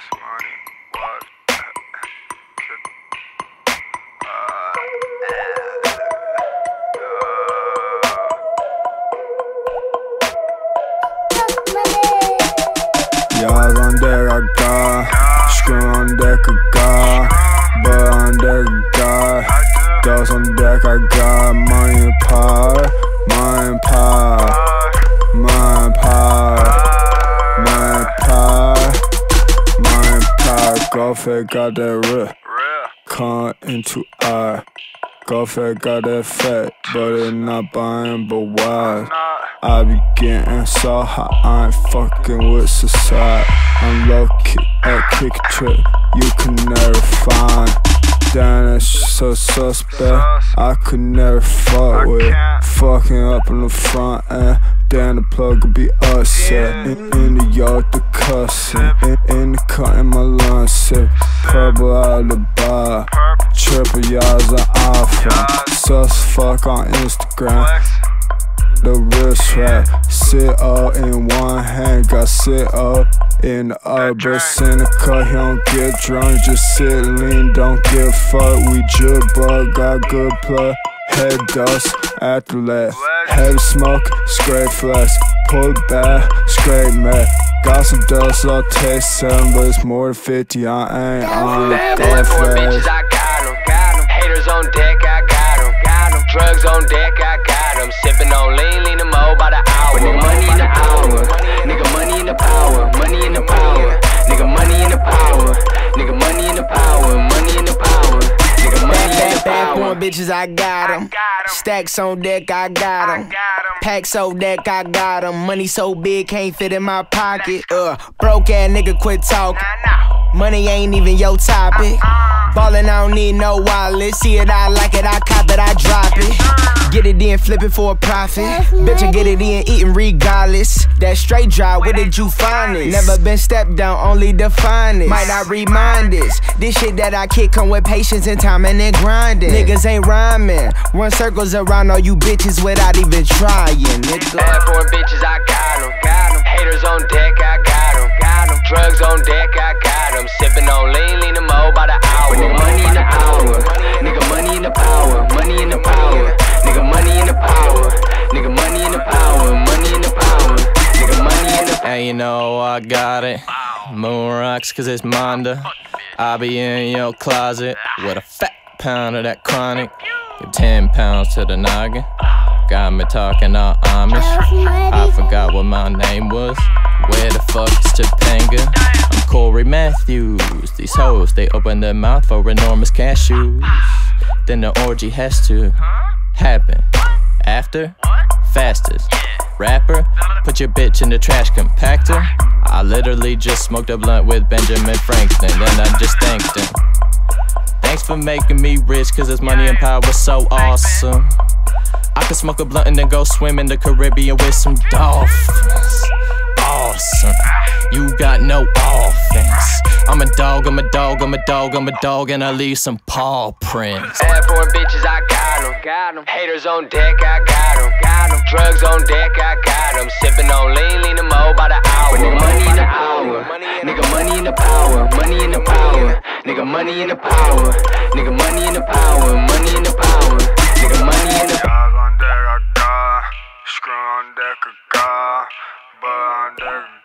this money was. On deck, I got Screw on deck, I got But on deck, I got Dolls on deck, I got Money in power, money Golfer got that rip Come into I Golfer got that fat But it not buying but why? I be getting so hot, I ain't fucking with society. I'm low key at kick trip, you can never find. Damn, that's so suspect. I could never fuck with. Fucking up in the front end. Damn, the plug will be upset. Uh, in, in the yard, the cussing. Uh, in, in the cut, in my lungs, sip. Purple out of the bar. Triple yards an alpha. Sus fuck on Instagram the wrist wrap. Sit up in one hand, got sit up in the other. Seneca, he don't get drunk, just sit lean, don't give fuck. We jibber, got good plug. Head dust, athlete. Head smoke, scrape flex. Pull back, scrape mad. Got some dust, I'll taste some, but it's more than 50. I ain't on Bad boy for bitches, I got 'em, got 'em. Haters on deck, I got 'em, got 'em. Drugs on deck, I got 'em. Sipping on bitches, I got 'em. Stacks on deck, I got got 'em. Packs on deck, I got got 'em. Money so big, can't fit in my pocket. Uh, broke ass nigga, quit talking. Money ain't even your topic. Ballin', I don't need no wallet. See it, I like it, I cop it, I drop it. Get it in, flip it for a profit. Bitch, I get it in, eating regardless. That straight drive, where did you find this? Never been stepped down, only the finest. Might I remind this? This shit that I kick come with patience and time and then grinding. Niggas ain't rhyming. Run circles around all you bitches without even trying, nigga. Bad for bitches, I got 'em, And you know I got it. Moon rocks cause it's Mondo. I be in your closet with a fat pound of that chronic. Give 10 pounds to the noggin. Got me talking all Amish. I forgot what my name was. Where the fuck is Topanga? I'm Cory Matthews. These hoes, they open their mouth for enormous cashews. Then the orgy has to happen. After, fastest. Rapper, put your bitch in the trash compactor. I literally just smoked a blunt with Benjamin Franklin, then I just thanked him. Thanks for making me rich, cause this money and power was so awesome. I could smoke a blunt and then go swim in the Caribbean with some dolphins. Awesome. You got no offense. I'm a dog, I'm a dog, I'm a dog, I'm a dog, and I leave some paw prints. Bad bitches, I got got 'em. Haters on deck, I got 'em, got 'em. Drugs on deck, I got 'em. Sipping on lean, lean 'em all by the hour. Nigga, money in the power. Nigga, money in the power. Money in the power. Nigga, money in the power. Nigga, money in the power. Money in the power. Nigga, money in the Jag on deck, I got Screw on deck, I got But on deck, I